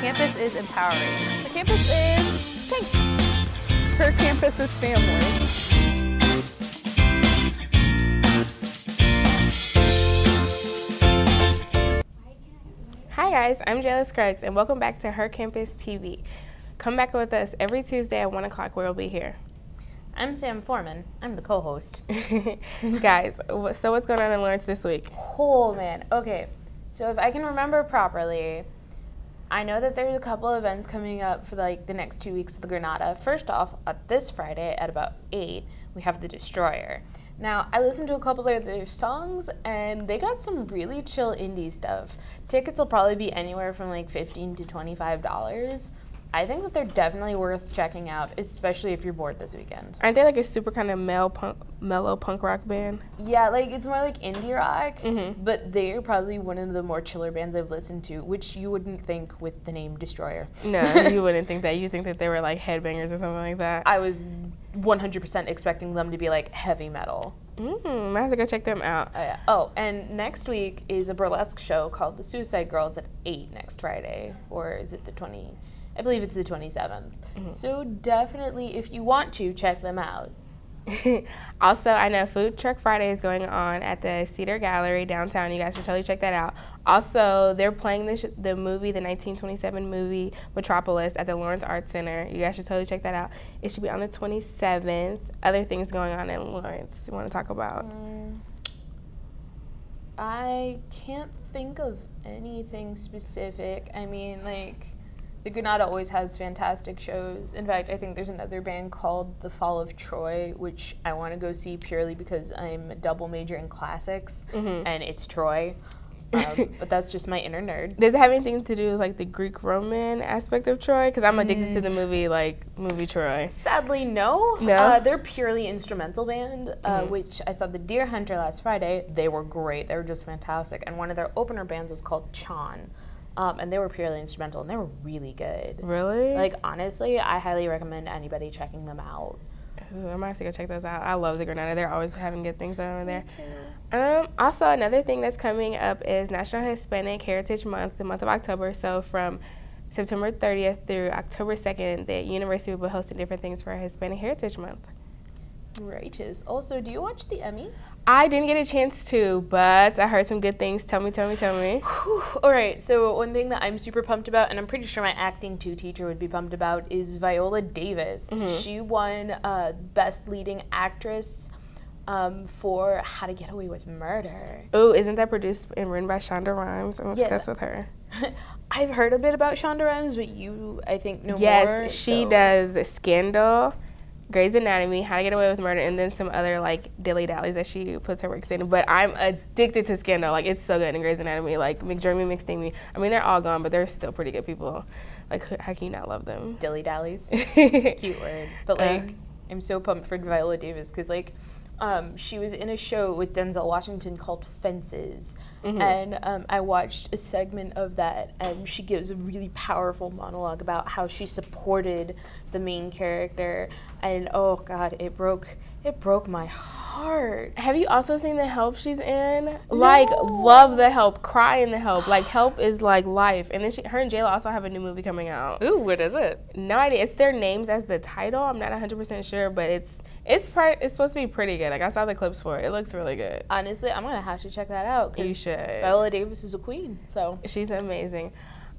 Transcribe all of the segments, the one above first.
campus is empowering. The campus is safe. Her campus is family. Hi guys, I'm Jayla Scruggs and welcome back to Her Campus TV. Come back with us every Tuesday at 1 o'clock where we'll be here. I'm Sam Foreman. I'm the co-host. guys, so what's going on in Lawrence this week? Oh man. Okay. So if I can remember properly, I know that there's a couple of events coming up for like the next two weeks of the Granada. First off, this Friday at about eight, we have the Destroyer. Now I listened to a couple of their songs, and they got some really chill indie stuff. Tickets will probably be anywhere from like fifteen to twenty-five dollars. I think that they're definitely worth checking out, especially if you're bored this weekend. Aren't they like a super kind of mel punk, mellow punk rock band? Yeah, like it's more like indie rock, but they're probably one of the more chiller bands I've listened to, which you wouldn't think with the name Destroyer. No, you wouldn't think that. You think that they were like headbangers or something like that. I was 100% expecting them to be like heavy metal. Mm, I have to go check them out. Oh, yeah. Oh, and next week is a burlesque show called The Suicide Girls at 8 next Friday. Or is it the 20? I believe it's the 27th. Mm-hmm. So definitely, if you want to, check them out. also, I know Food Truck Friday is going on at the Cider Gallery downtown. You guys should totally check that out. Also, they're playing the, sh- the movie, the 1927 movie Metropolis at the Lawrence Arts Center. You guys should totally check that out. It should be on the 27th. Other things going on in Lawrence you want to talk about? Mm. I can't think of anything specific. I mean, like, the Granada always has fantastic shows. In fact, I think there's another band called The Fall of Troy, which I want to go see purely because I'm a double major in classics and it's Troy. Um, but that's just my inner nerd. Does it have anything to do with like the Greek Roman aspect of Troy? Because I'm addicted to the movie, like movie Troy. Sadly, no. No? Uh, they're purely instrumental band, uh, which I saw the Deer Hunter last Friday. They were great. They were just fantastic. And one of their opener bands was called Chan. Um, and they were purely instrumental, and they were really good. Really? Like honestly, I highly recommend anybody checking them out. Ooh, I might have to go check those out. I love the Granada. They're always having good things over there. Um, also, another thing that's coming up is National Hispanic Heritage Month, the month of October. So from September 30th through October 2nd, the university will be hosting different things for Hispanic Heritage Month. Righteous. Also, do you watch the Emmys? I didn't get a chance to, but I heard some good things. Tell me, tell me, tell me. All right. So one thing that I'm super pumped about, and I'm pretty sure my acting two teacher would be pumped about, is Viola Davis. She won uh, Best Leading Actress um, for How to Get Away with Murder. Oh, isn't that produced and written by Shonda Rhimes? I'm Yes. obsessed with her. I've heard a bit about Shonda Rhimes, but you, I think, know Yes, more. Yes, she so- does Scandal, Grey's Anatomy, How to Get Away with Murder, and then some other like dilly dallies that she puts her works in. But I'm addicted to Scandal. Like it's so good in Grey's Anatomy. Like McDermott, McSteamy. I mean, they're all gone, but they're still pretty good people. Like how can you not love them? Dilly dallies. Cute word. But Uh. like, I'm so pumped for Viola Davis because like, um, she was in a show with Denzel Washington called Fences, Mm-hmm. and um, I watched a segment of that, and she gives a really powerful monologue about how she supported the main character, and oh god, it broke it broke my heart. Have you also seen the Help she's in? Like love the Help, cry in the Help. Like Help is like life. And then she, her and Jayla also have a new movie coming out. Ooh, what is it? No idea. It's their names as the title. I'm not 100% sure, but it's it's part. It's supposed to be pretty good. Like I saw the clips for it. It looks really good. Honestly, I'm gonna have to check that out. You should. Viola Davis is a queen, so She's amazing.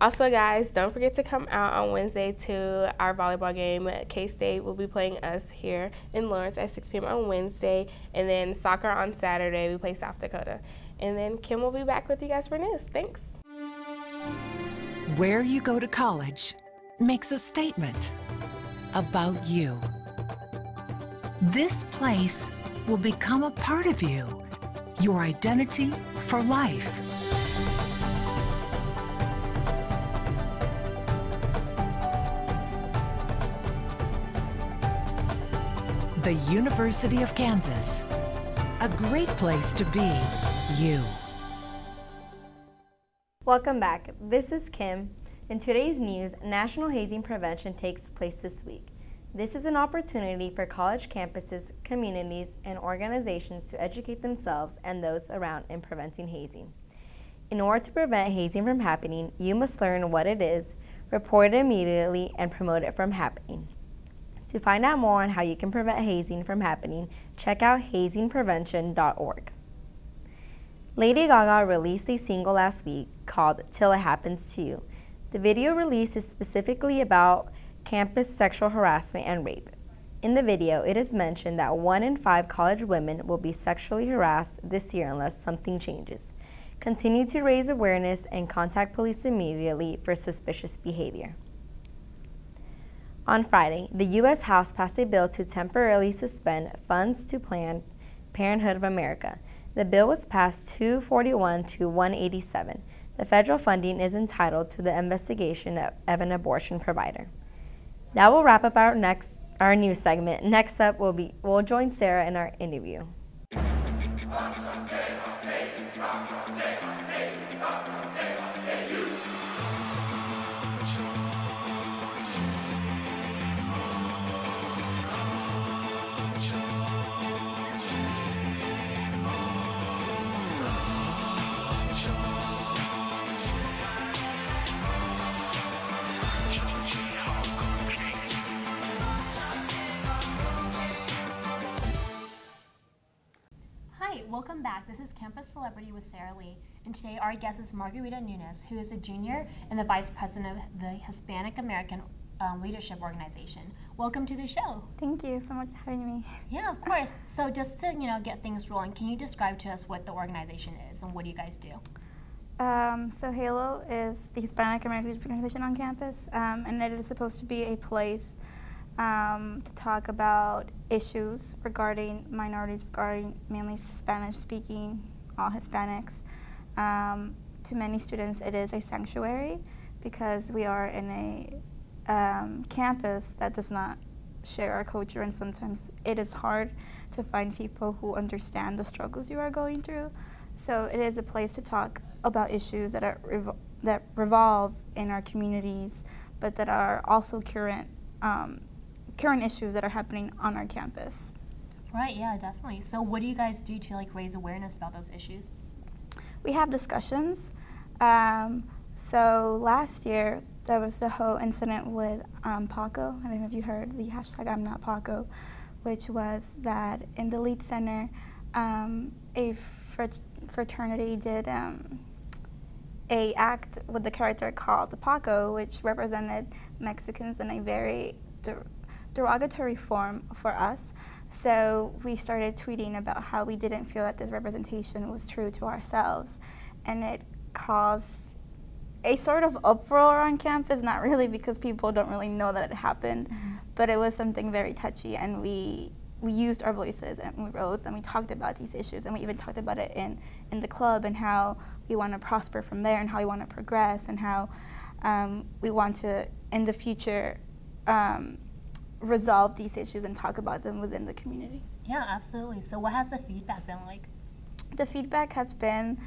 Also, guys, don't forget to come out on Wednesday to our volleyball game. K State will be playing us here in Lawrence at 6 p.m. on Wednesday, and then soccer on Saturday. We play South Dakota, and then Kim will be back with you guys for news. Thanks. Where you go to college makes a statement about you. This place will become a part of you, your identity for life. The University of Kansas. A great place to be you. Welcome back. This is Kim. In today's news, National Hazing Prevention takes place this week. This is an opportunity for college campuses, communities, and organizations to educate themselves and those around in preventing hazing. In order to prevent hazing from happening, you must learn what it is, report it immediately, and promote it from happening. To find out more on how you can prevent hazing from happening, check out hazingprevention.org. Lady Gaga released a single last week called Till It Happens to You. The video release is specifically about campus sexual harassment and rape. In the video, it is mentioned that one in five college women will be sexually harassed this year unless something changes. Continue to raise awareness and contact police immediately for suspicious behavior. On Friday, the U.S. House passed a bill to temporarily suspend funds to Planned Parenthood of America. The bill was passed 241 to 187. The federal funding is entitled to the investigation of an abortion provider. That will wrap up our next our news segment. Next up, we'll be we'll join Sarah in our interview. Welcome back. This is Campus Celebrity with Sarah Lee, and today our guest is Margarita Nuñez, who is a junior and the vice president of the Hispanic American um, Leadership Organization. Welcome to the show. Thank you so much for having me. Yeah, of course. So just to you know get things rolling, can you describe to us what the organization is and what do you guys do? Um, so HALO is the Hispanic American Leadership Organization on campus, um, and it is supposed to be a place um, to talk about issues regarding minorities, regarding mainly Spanish-speaking, all Hispanics. Um, to many students, it is a sanctuary because we are in a um, campus that does not share our culture, and sometimes it is hard to find people who understand the struggles you are going through. So it is a place to talk about issues that are that revolve in our communities, but that are also current um, current issues that are happening on our campus. Right. Yeah, definitely. So what do you guys do to like raise awareness about those issues? We have discussions. Um, so last year there was the whole incident with um, Paco. I don't know if you heard the hashtag I'm not Paco, which was that in the Lied Center, um, a fraternity did um, a act with the character called Paco, which represented Mexicans in a very derogatory form for us. So we started tweeting about how we didn't feel that this representation was true to ourselves, and it caused a sort of uproar on campus, not really because people don't really know that it happened, mm -hmm. but it was something very touchy and we we used our voices and we rose and we talked about these issues and we even talked about it in, in the club and how we want to prosper from there and how we want to progress and how um, we want to, in the future, um, resolve these issues and talk about them within the community. Yeah, absolutely. So what has the feedback been like? The feedback has been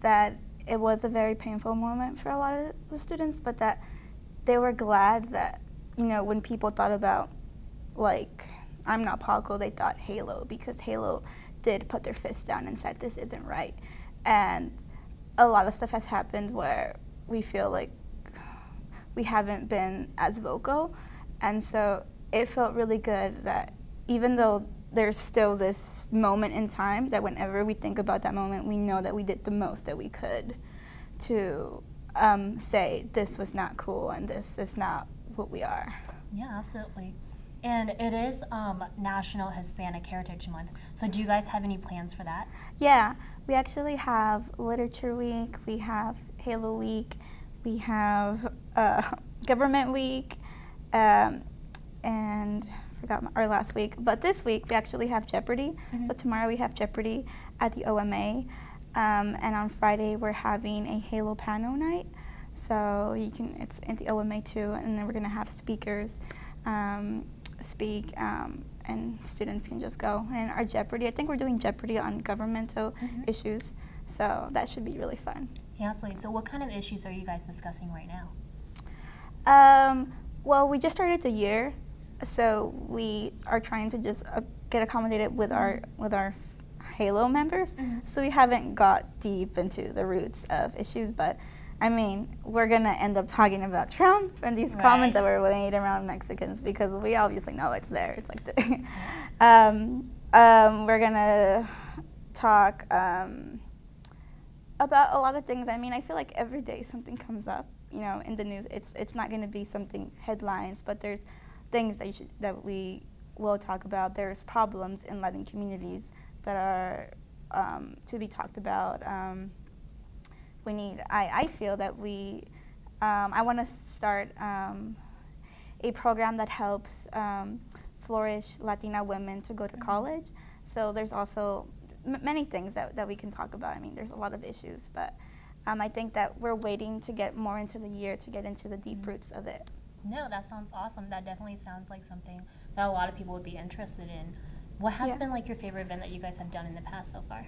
that it was a very painful moment for a lot of the students, but that they were glad that, you know, when people thought about like I'm not Paco, they thought Halo because Halo did put their fist down and said this isn't right. And a lot of stuff has happened where we feel like we haven't been as vocal. And so it felt really good that even though there's still this moment in time that whenever we think about that moment, we know that we did the most that we could to um, say this was not cool and this is not what we are. Yeah, absolutely. And it is um, National Hispanic Heritage Month. So do you guys have any plans for that? Yeah, we actually have Literature Week, we have Halo Week, we have uh, Government Week, um, and I forgot our last week. But this week we actually have Jeopardy. Mm -hmm. So tomorrow we have Jeopardy at the OMA. Um, and on Friday we're having a Halo Pano night. So you can, it's at the OMA too, and then we're gonna have speakers. Um, speak um, and students can just go. And our Jeopardy, I think we're doing Jeopardy on governmental mm -hmm. issues, so that should be really fun. Yeah, absolutely. So what kind of issues are you guys discussing right now? Um, well, we just started the year, so we are trying to just uh, get accommodated with our with our Halo members. Mm -hmm. So we haven't got deep into the roots of issues, but I mean, we're gonna end up talking about Trump and these Right. comments that were made around Mexicans because we obviously know it's there. It's like, the um, um, we're gonna talk um, about a lot of things. I mean, I feel like every day something comes up, you know, in the news. It's it's not gonna be something headlines, but there's things that you should, that we will talk about. There's problems in Latin communities that are um, to be talked about. Um, we need. I, I feel that we. Um, I want to start um, a program that helps um, flourish Latina women to go to college. So there's also m- many things that, that we can talk about. I mean, there's a lot of issues, but um, I think that we're waiting to get more into the year to get into the deep roots of it. No, that sounds awesome. That definitely sounds like something that a lot of people would be interested in. What has Yeah. been like your favorite event that you guys have done in the past so far?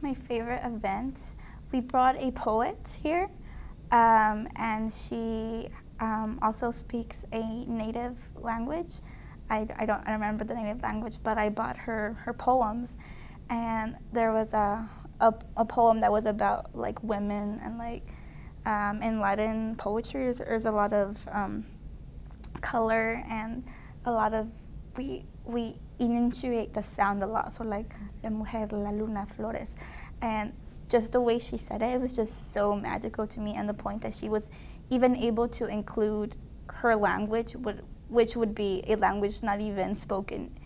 My favorite event, we brought a poet here, um, and she um, also speaks a native language. I, I don't I remember the native language, but I bought her her poems, and there was a a, a poem that was about like women and like um, in Latin poetry. There's, there's a lot of um, color and a lot of we we enunciate the sound a lot. So like la mujer, la luna, flores, and just the way she said it, it was just so magical to me. And the point that she was even able to include her language, would, which would be a language not even spoken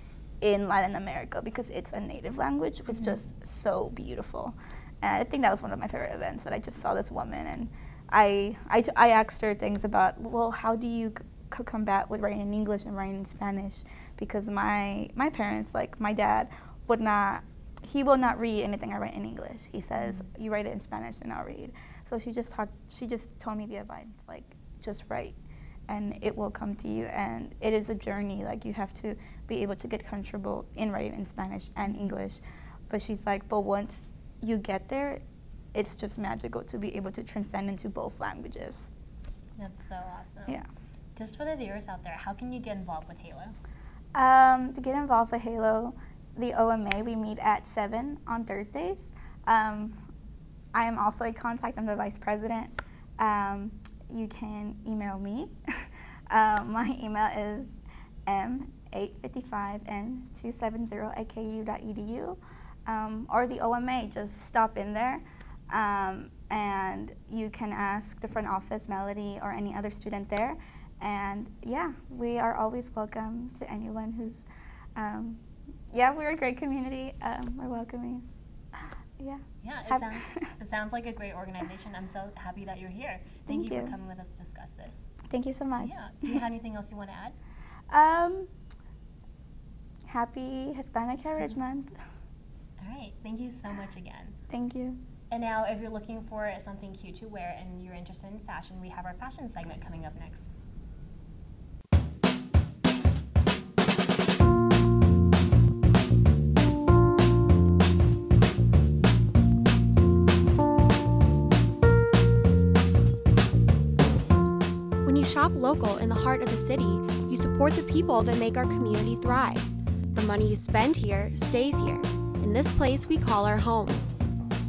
in Latin America because it's a native language, was just so beautiful. And I think that was one of my favorite events that I just saw this woman and I, I, I asked her things about, well, how do you combat with writing in English and writing in Spanish? Because my, my parents, like my dad, would not, he will not read anything I write in English. He says, mm. you write it in Spanish and I'll read. So she just talked, she just told me the advice, like, just write and it will come to you. And it is a journey, like you have to be able to get comfortable in writing in Spanish and English. But she's like, but once you get there, it's just magical to be able to transcend into both languages. That's so awesome. Yeah. Just for the viewers out there, how can you get involved with Halo? Um, to get involved with Halo, the OMA, we meet at 7 on Thursdays. Um, I am also a contact, I'm the vice president. Um, you can email me. um, my email is m855n270 at ku.edu. Um, or the OMA, just stop in there. Um, and you can ask the front office, Melody, or any other student there. And yeah, we are always welcome to anyone who's, um, yeah, we're a great community. Um, we're welcoming. Yeah. Yeah, it sounds it sounds like a great organization. I'm so happy that you're here. Thank, Thank you, you. for coming with us to discuss this. Thank you so much. Yeah. Do you have anything else you want to add? Um, happy Hispanic Heritage Month. All right. Thank you so much again. Thank you. And now, if you're looking for something cute to wear and you're interested in fashion, we have our fashion segment coming up next. When you shop local in the heart of the city, you support the people that make our community thrive. The money you spend here stays here, in this place we call our home.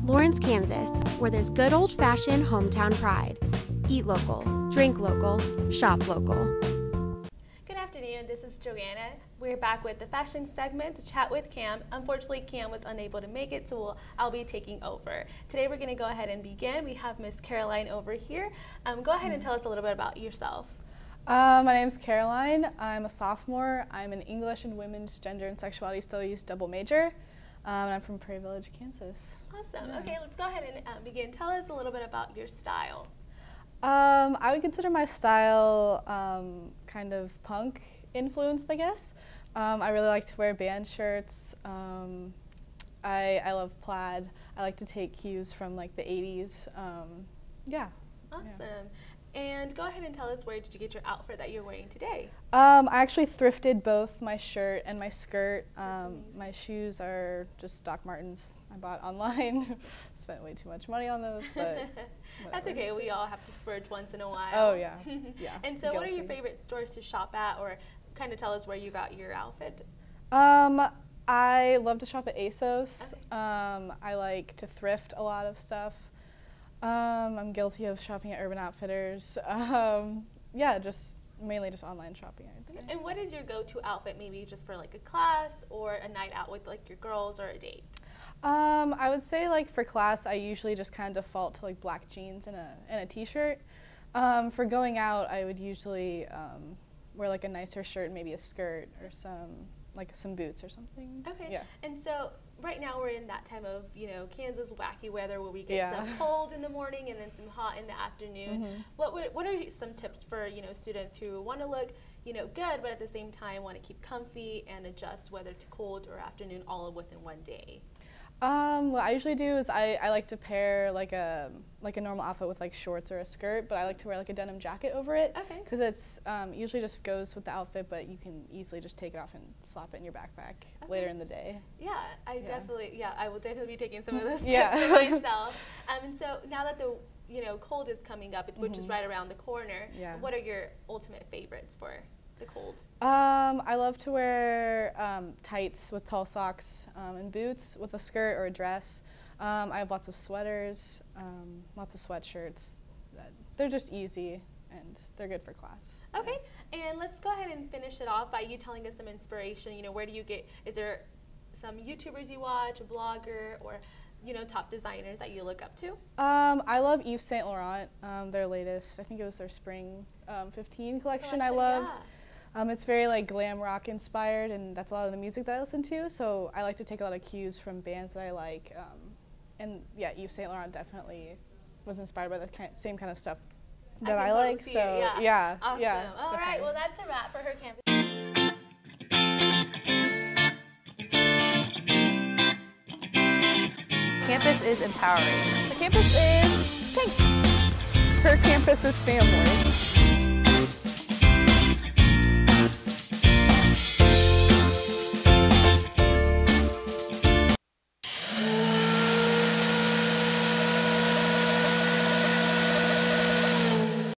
Lawrence, Kansas, where there's good old fashioned hometown pride. Eat local, drink local, shop local. Good afternoon, this is Joanna. We're back with the fashion segment to chat with Cam. Unfortunately, Cam was unable to make it, so we'll, I'll be taking over. Today, we're going to go ahead and begin. We have Miss Caroline over here. Um, go ahead and tell us a little bit about yourself. Uh, my is Caroline. I'm a sophomore. I'm an English and Women's Gender and Sexuality Studies double major. Um, and I'm from Prairie Village, Kansas. Awesome. Okay, let's go ahead and um, begin. Tell us a little bit about your style. Um, I would consider my style um, kind of punk influenced, I guess. Um, I really like to wear band shirts. Um, I, I love plaid. I like to take cues from like the 80s. Um, yeah. Awesome. And go ahead and tell us where did you get your outfit that you're wearing today? Um, I actually thrifted both my shirt and my skirt. Um, my shoes are just Doc Martens I bought online. Spent way too much money on those, but That's okay. We all have to splurge once in a while. Oh yeah, yeah. and so, what are your favorite stores to shop at, or kind of tell us where you got your outfit? Um, I love to shop at ASOS. Um, I like to thrift a lot of stuff. Um, I'm guilty of shopping at Urban Outfitters. Um, yeah, just mainly just online shopping. I'd say. And what is your go-to outfit, maybe just for like a class or a night out with like your girls or a date? Um, I would say like for class, I usually just kind of default to like black jeans and a and a t-shirt. Um, for going out, I would usually um, wear like a nicer shirt, maybe a skirt or some like some boots or something. Okay. Yeah. And so right now we're in that time of you know Kansas wacky weather where we get Yeah. some cold in the morning and then some hot in the afternoon. Mhm. What would, what are some tips for you know students who want to look you know good but at the same time want to keep comfy and adjust whether to cold or afternoon all within one day? Um, what I usually do is I, I like to pair like a like a normal outfit with like shorts or a skirt, but I like to wear like a denim jacket over it. Okay. Because it's um, usually just goes with the outfit, but you can easily just take it off and slap it in your backpack later in the day. Yeah, I Yeah. definitely yeah I will definitely be taking some of those Yeah. tips for myself. Um, and so now that the you know cold is coming up, which is Mhm. right around the corner, Yeah. what are your ultimate favorites for the cold? Um, I love to wear um, tights with tall socks um, and boots with a skirt or a dress. Um, I have lots of sweaters, um, lots of sweatshirts. They're just easy and they're good for class. Okay, and let's go ahead and finish it off by you telling us some inspiration. You know, where do you get? Is there some YouTubers you watch, a blogger, or you know, top designers that you look up to? Um, I love Yves Saint Laurent. Um, their latest, I think it was their spring um, 15 collection. I Collection, loved. Um, it's very like glam rock inspired, and that's a lot of the music that I listen to. So I like to take a lot of cues from bands that I like. Um, and yeah, Yves Saint Laurent definitely was inspired by the ki- same kind of stuff that can I, like. see it, So yeah. yeah, Awesome. yeah. All right. definitely. Well, that's a wrap for her campus. Campus is empowering. The campus is Her campus is family.